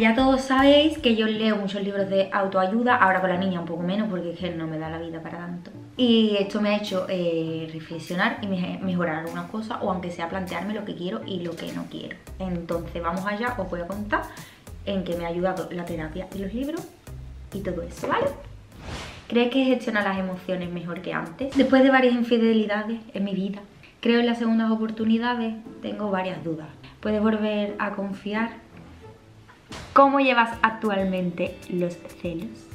Ya todos sabéis que yo leo muchos libros de autoayuda, ahora con la niña un poco menos porque es que no me da la vida para tanto. Y esto me ha hecho eh, reflexionar y mejorar algunas cosas o aunque sea plantearme lo que quiero y lo que no quiero. Entonces vamos allá, os voy a contar en qué me ha ayudado la terapia y los libros y todo eso, ¿vale? ¿Crees que gestiona las emociones mejor que antes? Después de varias infidelidades en mi vida, Creo en las segundas oportunidades, tengo varias dudas. ¿Puedes volver a confiar? ¿Cómo llevas actualmente los celos?